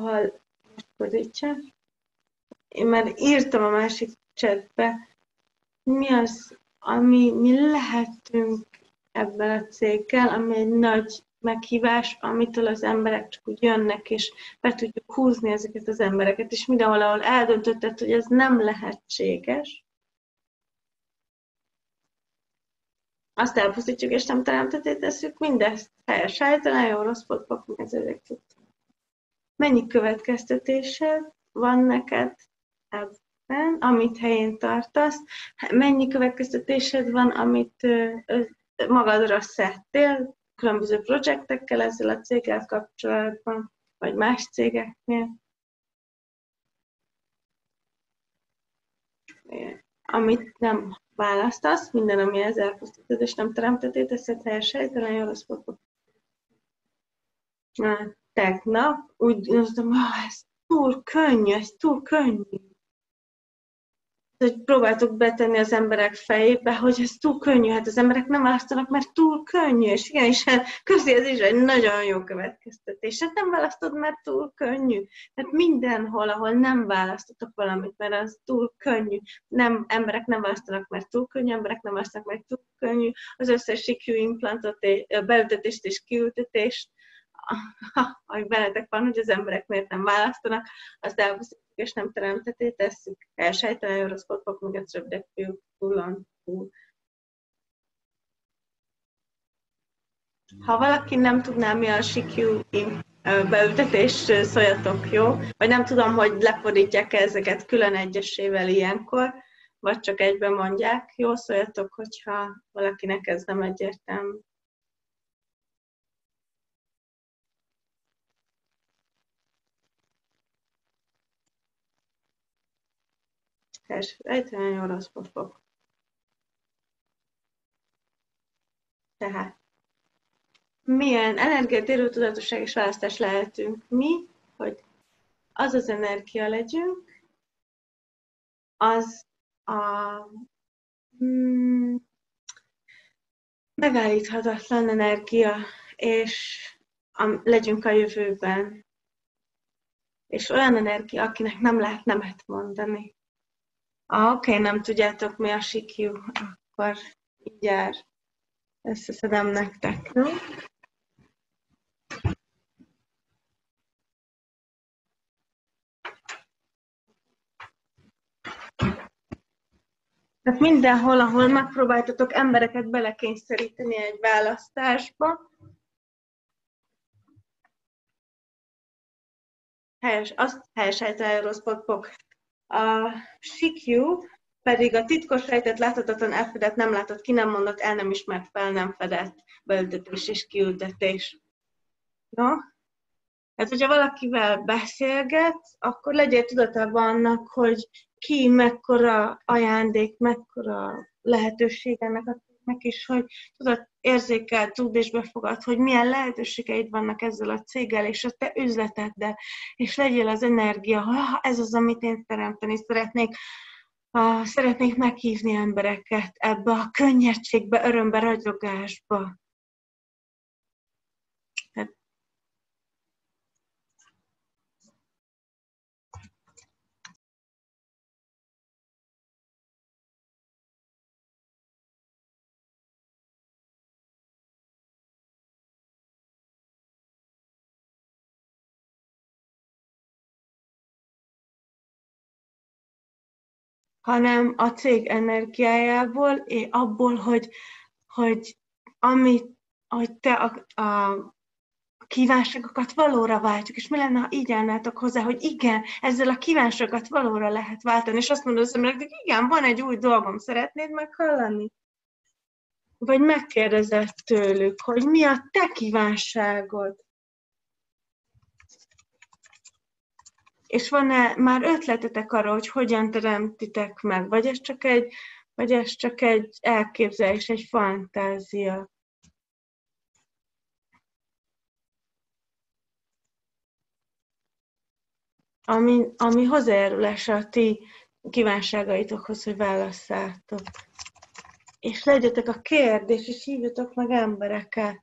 Hal, fordítsa. Én már írtam a másik chatbe, mi az, ami mi lehetünk ebben a céggel, ami egy nagy meghívás, amitől az emberek csak úgy jönnek, és be tudjuk húzni ezeket az embereket, és mindenhol, ahol eldöntötted, hogy ez nem lehetséges, azt elpusztítjuk, és nem teremtetét tesszük, mindezt helyes helytelen, jó rossz potpak, ez ezek Mennyi következtetésed van neked ebben, amit helyén tartasz? Mennyi következtetésed van, amit magadra szedtél, különböző projektekkel ezzel a céggel kapcsolatban, vagy más cégeknél. Amit nem választasz, minden, ami ezzel elpusztítod, és nem teremtetét, teszed helyes helytelen, jól az Tegnap úgy gondoltam, hogy ez túl könnyű, ez túl könnyű hogy próbáltuk betenni az emberek fejébe, hogy ez túl könnyű, hát az emberek nem választanak, mert túl könnyű, és igen, és hát közi ez is egy nagyon jó következtetés. Hát nem választod, mert túl könnyű. Hát mindenhol, ahol nem választotok valamit, mert az túl könnyű. Nem, emberek nem választanak, mert túl könnyű, emberek nem választanak, mert túl könnyű. Az összes IQ implantot, beültetést és kiültetést, *laughs* ahogy veletek van, hogy az emberek miért nem választanak, azt elveszik és nem teremteté tesszük. Elsejtelen horoszkópok mögött röpdekül túlon túl. Ha valaki nem tudná, mi a sikú beültetés, szóljatok, jó? Vagy nem tudom, hogy lefordítják ezeket külön egyesével ilyenkor, vagy csak egyben mondják. Jó, szóljatok, hogyha valakinek ez nem egyértelmű. Elfelejteni orosz fog. Tehát milyen energiatérő tudatosság és választás lehetünk mi, hogy az az energia legyünk, az a mm, megállíthatatlan energia, és a, legyünk a jövőben. És olyan energia, akinek nem lehet nemet mondani. Oké, okay, nem tudjátok mi a sikjú, akkor így jár. Összeszedem nektek, no? Tehát mindenhol, ahol megpróbáltatok embereket belekényszeríteni egy választásba, helyes, azt helyes helyes rossz a sikjú pedig a titkos rejtett láthatatlan elfedett, nem látott, ki nem mondott, el nem ismert, fel nem fedett beültetés és kiültetés. No? Hát, hogyha valakivel beszélget, akkor legyél tudatában annak, hogy ki mekkora ajándék, mekkora lehetőség ennek a meg is, hogy tudod, érzékel, tud és befogad, hogy milyen lehetőségeid vannak ezzel a céggel, és a te üzleteddel, és legyél az energia, ha ez az, amit én teremteni szeretnék, Ah, szeretnék meghívni embereket ebbe a könnyedségbe, örömbe, ragyogásba. Hanem a cég energiájából, és abból, hogy, hogy amit, hogy te a, a kívánságokat valóra váltjuk, és mi lenne, ha így állnátok hozzá, hogy igen, ezzel a kívánságokat valóra lehet váltani, és azt mondod az embereknek, igen, van egy új dolgom, szeretnéd meghallani? Vagy megkérdezett tőlük, hogy mi a te kívánságod? És van-e már ötletetek arra, hogy hogyan teremtitek meg? Vagy ez csak egy, vagy ez csak egy elképzelés, egy fantázia? Ami, ami hozzájárulás a ti kívánságaitokhoz, hogy válasszátok. És legyetek a kérdés, és hívjatok meg embereket.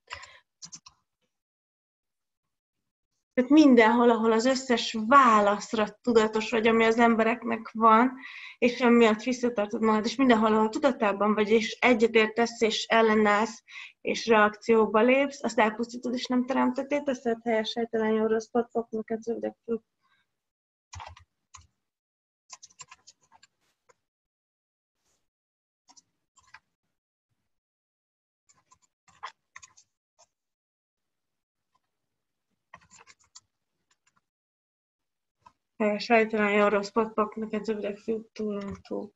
Tehát mindenhol, ahol az összes válaszra tudatos vagy, ami az embereknek van, és emiatt visszatartod magad, és mindenhol, ahol tudatában vagy, és egyetértesz, és ellenállsz, és reakcióba lépsz, azt elpusztítod, és nem teremtettél, teszed helyes, helytelen, jó, rossz, patpok, zöldek, Sejtelen jó rossz patpak, neked túl, túl.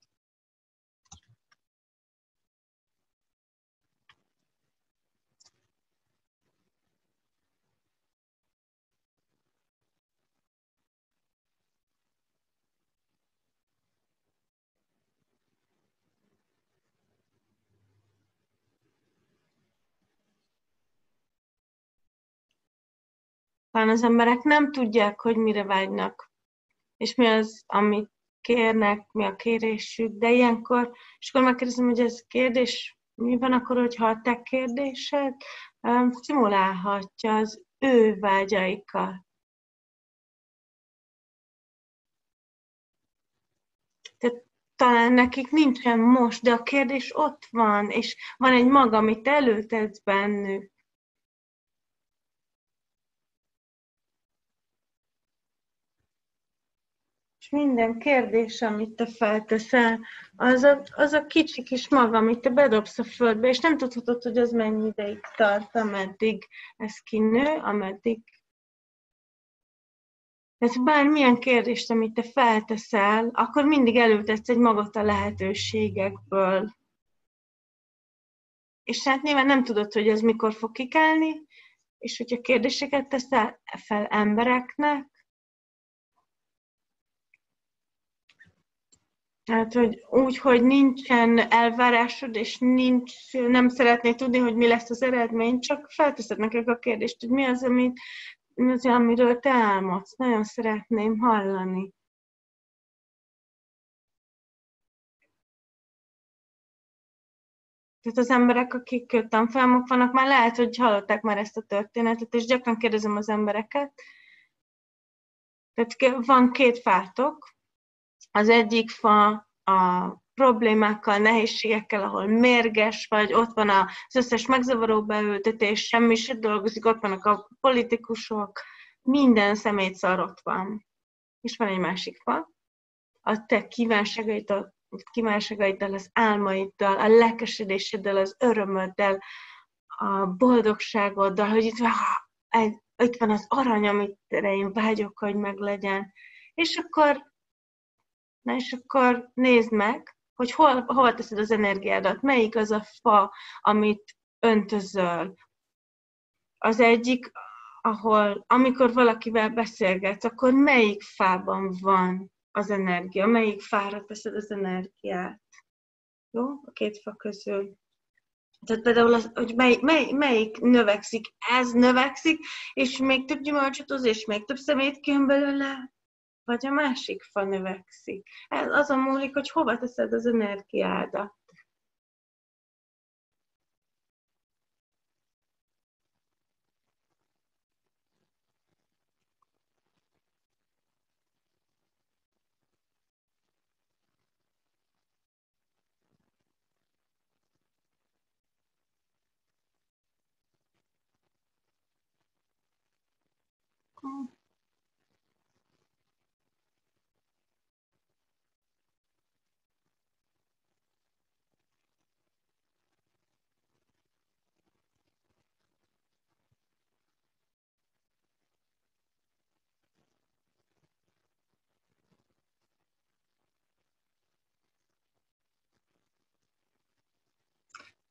Talán az emberek nem tudják, hogy mire vágynak és mi az, amit kérnek, mi a kérésük, de ilyenkor, és akkor megkérdezem, hogy ez kérdés, mi van akkor, hogyha a te kérdésed um, szimulálhatja az ő vágyaikat. Tehát talán nekik nincsen most, de a kérdés ott van, és van egy maga, amit előtetsz bennük. Minden kérdés, amit te felteszel, az a, az a kicsi kis maga, amit te bedobsz a földbe, és nem tudhatod, hogy az mennyi ideig tart, ameddig ez kinő, ameddig ez bármilyen kérdést, amit te felteszel, akkor mindig előtetsz egy magot a lehetőségekből. És hát nyilván nem tudod, hogy ez mikor fog kikelni, és hogyha kérdéseket teszel fel embereknek, Tehát, hogy úgy, hogy nincsen elvárásod, és nincs, nem szeretnéd tudni, hogy mi lesz az eredmény, csak felteszed nekik a kérdést, hogy mi az, amit, mi az, amiről te álmodsz. Nagyon szeretném hallani. Tehát az emberek, akik tanfolyamok vannak, már lehet, hogy hallották már ezt a történetet, és gyakran kérdezem az embereket. Tehát van két fátok, az egyik fa a problémákkal, nehézségekkel, ahol mérges vagy, ott van az összes megzavaró beültetés, semmi se dolgozik, ott vannak a politikusok, minden szemét szar ott van. És van egy másik fa, a te kívánságaiddal, kívánságaiddal, az álmaiddal, a lelkesedéseddel, az örömöddel, a boldogságoddal, hogy itt van, itt van az arany, amit én vágyok, hogy meglegyen. És akkor Na és akkor nézd meg, hogy hol, hol teszed az energiádat, melyik az a fa, amit öntözöl. Az egyik, ahol, amikor valakivel beszélgetsz, akkor melyik fában van az energia, melyik fára teszed az energiát. Jó? A két fa közül. Tehát például, az, hogy mely, mely, melyik növekszik, ez növekszik, és még több gyümölcsöt hoz, és még több szemét kijön belőle, vagy a másik fa növekszik. Ez azon múlik, hogy hova teszed az energiádat.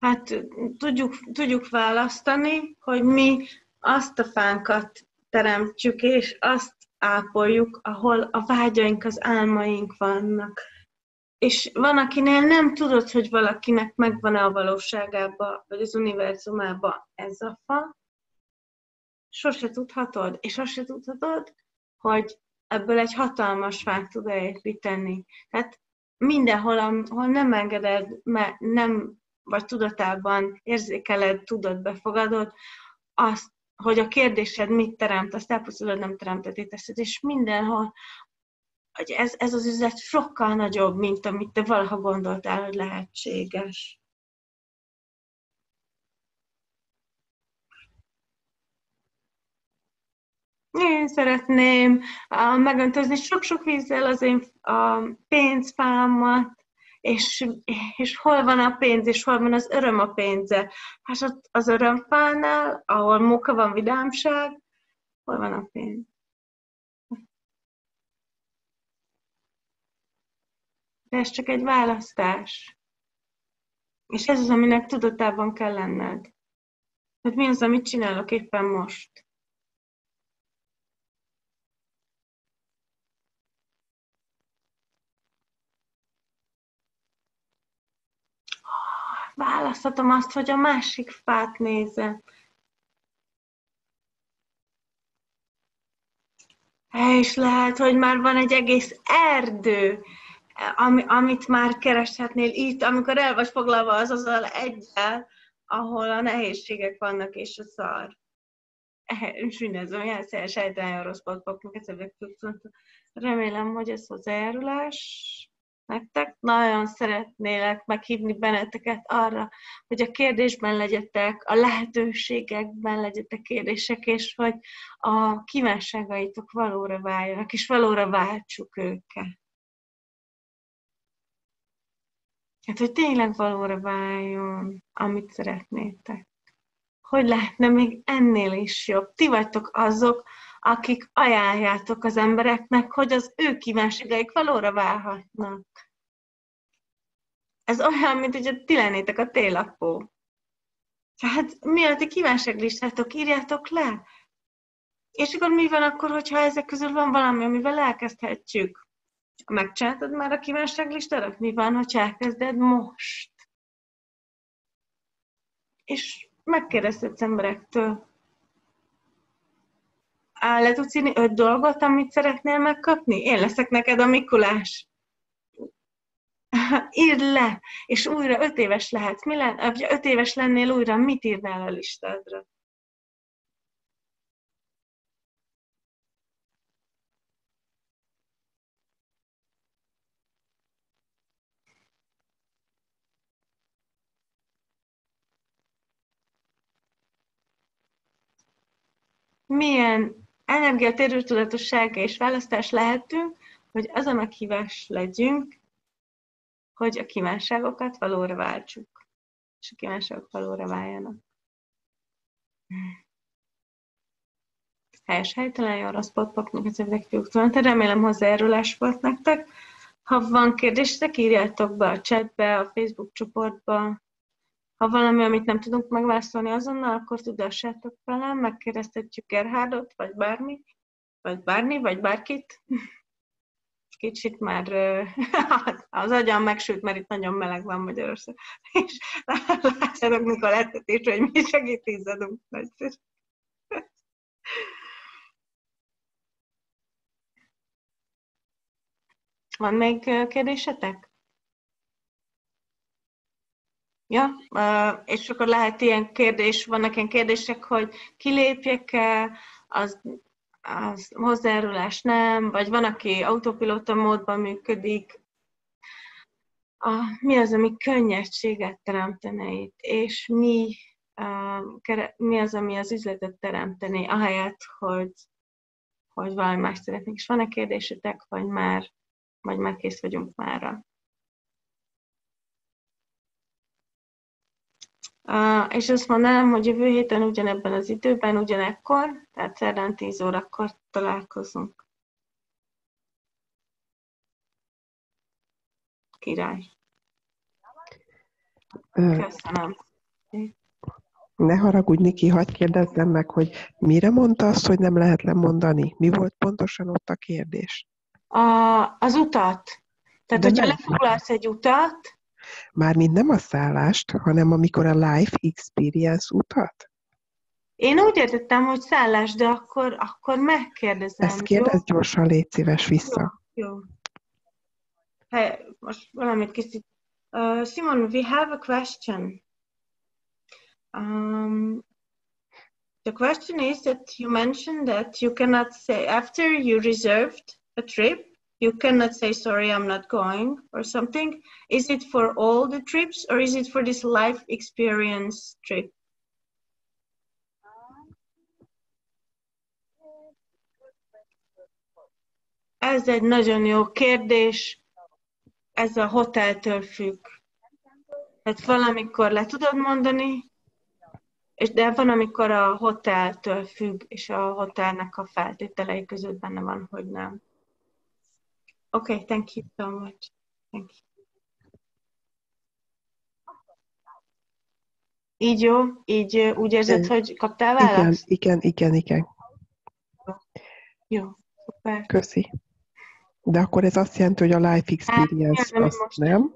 Hát tudjuk, tudjuk választani, hogy mi azt a fánkat teremtjük, és azt ápoljuk, ahol a vágyaink, az álmaink vannak. És van, akinél nem tudod, hogy valakinek megvan-e a valóságában, vagy az univerzumában ez a fa. Sose tudhatod, és sose tudhatod, hogy ebből egy hatalmas fát tud építeni. Tehát mindenhol, ahol nem engeded, mert nem vagy tudatában érzékeled, tudod, befogadod, azt, hogy a kérdésed mit teremt, azt elpusztulod, nem teremteti teszed, és mindenhol, hogy ez, ez az üzlet sokkal nagyobb, mint amit te valaha gondoltál, hogy lehetséges. Én szeretném uh, megöntözni sok-sok vízzel az én uh, pénzfámat, és, és hol van a pénz, és hol van az öröm a pénze. Hát ott az örömfánál, ahol munka van, vidámság, hol van a pénz? De ez csak egy választás. És ez az, aminek tudatában kell lenned. Hogy mi az, amit csinálok éppen most. Választhatom azt, hogy a másik fát nézem. És lehet, hogy már van egy egész erdő, ami, amit már kereshetnél itt, amikor el vagy foglalva az azzal egyel, ahol a nehézségek vannak, és a szar. Mindezem, ilyen sejtelen rossz papok, Remélem, hogy ez hozzájárulás nektek. Nagyon szeretnélek meghívni benneteket arra, hogy a kérdésben legyetek, a lehetőségekben legyetek kérdések, és hogy a kívánságaitok valóra váljanak, és valóra váltsuk őket. Hát, hogy tényleg valóra váljon, amit szeretnétek. Hogy lehetne még ennél is jobb? Ti vagytok azok, akik ajánljátok az embereknek, hogy az ő kívánságaik valóra válhatnak. Ez olyan, mint hogy ti lennétek a télapó. Tehát mi a ti kívánságlistátok, írjátok le. És akkor mi van akkor, hogyha ezek közül van valami, amivel elkezdhetjük? Megcsináltad már a kívánságlistádat? Mi van, ha elkezded most? És megkérdezhetsz emberektől, Le tudsz írni öt dolgot, amit szeretnél megkapni? Én leszek neked a Mikulás. Írd le, és újra öt éves lehetsz. Mi len, ha öt éves lennél újra, mit írnál a listádra? milyen energiatérő tudatossága és választás lehetünk, hogy az a meghívás legyünk, hogy a kívánságokat valóra váltsuk, és a kívánságok valóra váljanak. Helyes, helytelen, jó, rossz potpaknak az évek fiúk Remélem hozzájárulás volt nektek. Ha van kérdésetek, írjátok be a chatbe, a Facebook csoportba, ha valami, amit nem tudunk megválaszolni azonnal, akkor tudassátok velem, megkérdeztetjük Gerhardot, vagy bármi, vagy bárni, vagy bárkit. *laughs* Kicsit már *laughs* az agyam megsült, mert itt nagyon meleg van Magyarország. *laughs* És látjátok, mikor lettetés, hogy mi segít izzadunk. Van még kérdésetek? Ja, és akkor lehet ilyen kérdés, vannak ilyen kérdések, hogy kilépjek-e, az, az hozzájárulás nem, vagy van, aki autopilota módban működik, a, mi az, ami könnyedséget teremtene itt, és mi, a, kere, mi az, ami az üzletet teremtené, ahelyett, hogy, hogy valami más szeretnék. És van-e kérdésetek, vagy már, vagy már kész vagyunk mára? Uh, és azt mondanám, hogy jövő héten ugyanebben az időben, ugyanekkor, tehát szerdán 10 órakor találkozunk. Király. Köszönöm. Ne haragudj, Niki, hagyd kérdezzem meg, hogy mire mondta azt, hogy nem lehet lemondani? Mi volt pontosan ott a kérdés? A, az utat. Tehát, De hogyha nem. lefoglalsz egy utat, Mármint nem a szállást, hanem amikor a life experience utat? én úgy értettem, hogy szállás, de akkor, akkor megkérdezem. Ezt kérdezz gyorsan, légy szíves vissza. Jó? jó. Hey, most valamit készít. Uh, Simon, we have a question. Um, the question is that you mentioned that you cannot say, after you reserved a trip, you cannot say, sorry, I'm not going or something. Is it for all the trips or is it for this life experience trip? Ez egy nagyon jó kérdés. Ez a hoteltől függ. Tehát valamikor le tudod mondani, és de van, amikor a hoteltől függ, és a hotelnek a feltételei között benne van, hogy nem. Okay, thank you so much. Thank you. Így jó? Így úgy érzed, hogy kaptál Igen, választ? igen, igen, igen. Jó, szuper. Köszi. De akkor ez azt jelenti, hogy a life experience Hát, igen, azt most- nem,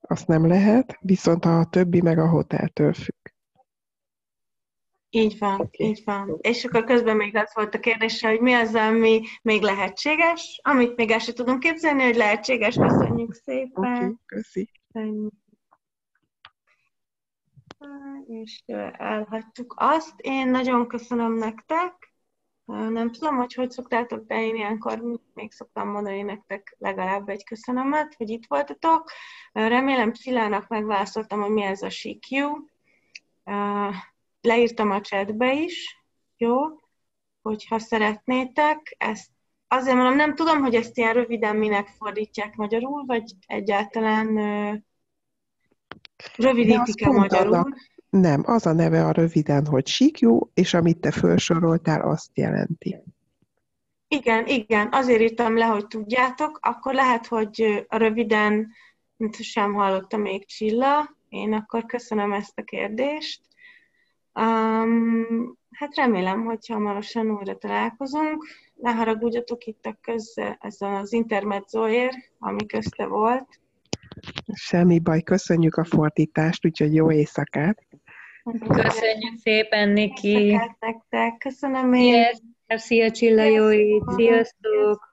azt nem lehet, viszont a többi meg a hoteltől függ. Így van, Oké. így van. És akkor közben még az volt a kérdése, hogy mi az, ami még lehetséges, amit még el sem tudunk képzelni, hogy lehetséges. Köszönjük szépen. okay, köszi. Köszönjük. És elhagytuk azt. Én nagyon köszönöm nektek. Nem tudom, hogy hogy szoktátok, de én ilyenkor még szoktam mondani nektek legalább egy köszönömet, hogy itt voltatok. Remélem Szilának megválaszoltam, hogy mi ez a SIQ. Leírtam a chatbe is, jó? Hogyha szeretnétek, ezt azért mondom, nem tudom, hogy ezt ilyen röviden minek fordítják magyarul, vagy egyáltalán ö, rövidítik-e magyarul. annak. Nem, az a neve a röviden, hogy síkjú, és amit te felsoroltál, azt jelenti. Igen, igen, azért írtam le, hogy tudjátok, akkor lehet, hogy a röviden, mint sem hallotta még Csilla, én akkor köszönöm ezt a kérdést. Um, hát remélem, hogy hamarosan újra találkozunk. Ne haragudjatok itt a köz, ezen az intermedzóért, ami közte volt. Semmi baj, köszönjük a fordítást, úgyhogy jó éjszakát. Köszönjük szépen, Niki! Nektek, nektek. Köszönöm én. Szia, Csilla, jó! Sziasztok!